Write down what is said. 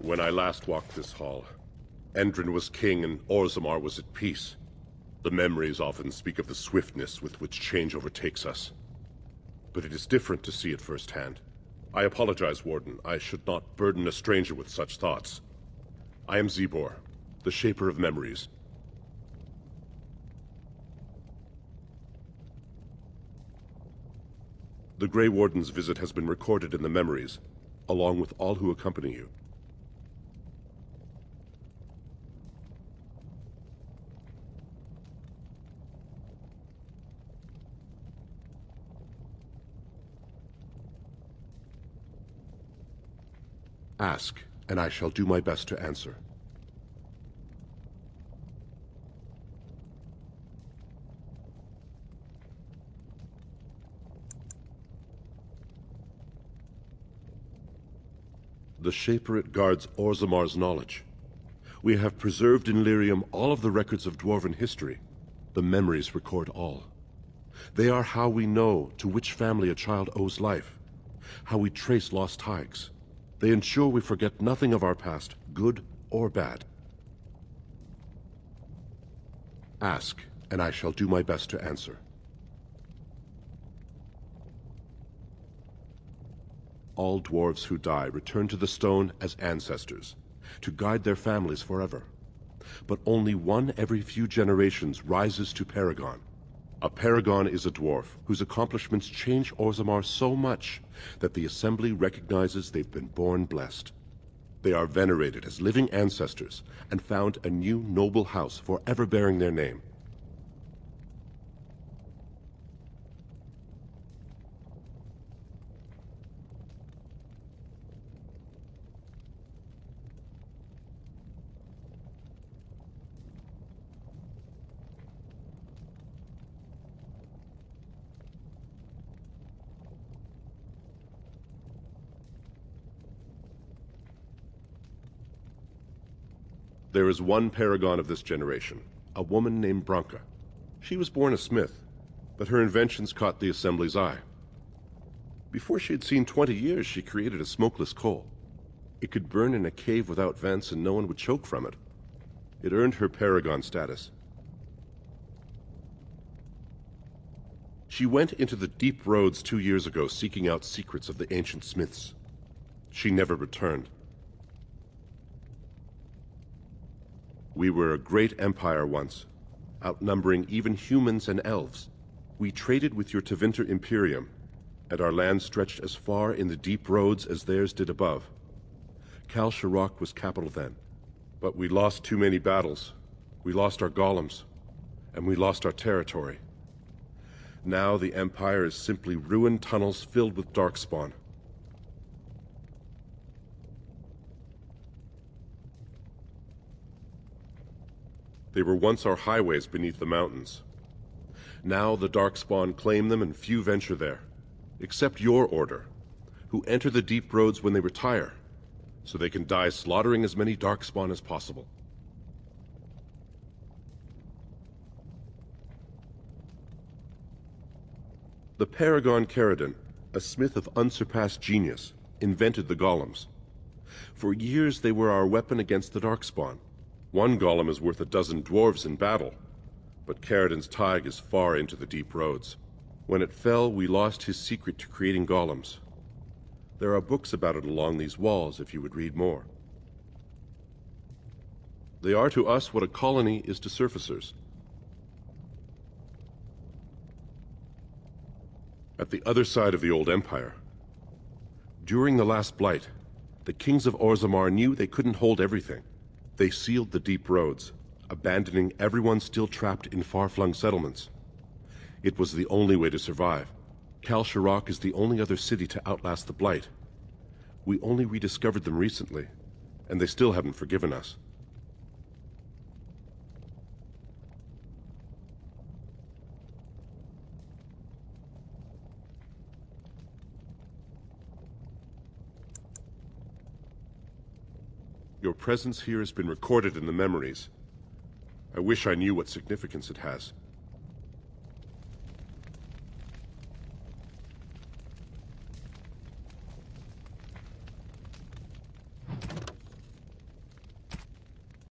When I last walked this hall, Endrin was king and Orzammar was at peace. The memories often speak of the swiftness with which change overtakes us. But it is different to see it firsthand. I apologize, Warden. I should not burden a stranger with such thoughts. I am Czibor, the Shaper of Memories. The Grey Warden's visit has been recorded in the memories, along with all who accompany you. Ask, and I shall do my best to answer. The Shaperate guards Orzammar's knowledge. We have preserved in Lyrium all of the records of Dwarven history. The memories record all. They are how we know to which family a child owes life, how we trace lost ties. They ensure we forget nothing of our past, good or bad. Ask, and I shall do my best to answer. All dwarves who die return to the stone as ancestors, to guide their families forever. But only one every few generations rises to Paragon. A Paragon is a dwarf whose accomplishments change Orzammar so much that the Assembly recognizes they've been born blessed. They are venerated as living ancestors and found a new noble house forever bearing their name. There is one paragon of this generation, a woman named Branka. She was born a smith, but her inventions caught the Assembly's eye. Before she had seen 20 years, she created a smokeless coal. It could burn in a cave without vents and no one would choke from it. It earned her paragon status. She went into the deep roads two years ago seeking out secrets of the ancient smiths. She never returned. We were a great empire once, outnumbering even humans and elves. We traded with your Tevinter Imperium, and our land stretched as far in the deep roads as theirs did above. Kal Sharok was capital then, but we lost too many battles. We lost our golems, and we lost our territory. Now the Empire is simply ruined tunnels filled with Darkspawn. They were once our highways beneath the mountains. Now the Darkspawn claim them and few venture there. Except your order, who enter the deep roads when they retire, so they can die slaughtering as many Darkspawn as possible. The Paragon Caridin, a smith of unsurpassed genius, invented the golems. For years they were our weapon against the Darkspawn. One golem is worth a dozen dwarves in battle, but Caridin's Thaig is far into the deep roads. When it fell, we lost his secret to creating golems. There are books about it along these walls if you would read more. They are to us what a colony is to surfacers. At the other side of the old empire, during the last Blight, the kings of Orzammar knew they couldn't hold everything. They sealed the deep roads, abandoning everyone still trapped in far-flung settlements. It was the only way to survive. Kal Sharok is the only other city to outlast the Blight. We only rediscovered them recently, and they still haven't forgiven us. Your presence here has been recorded in the memories. I wish I knew what significance it has.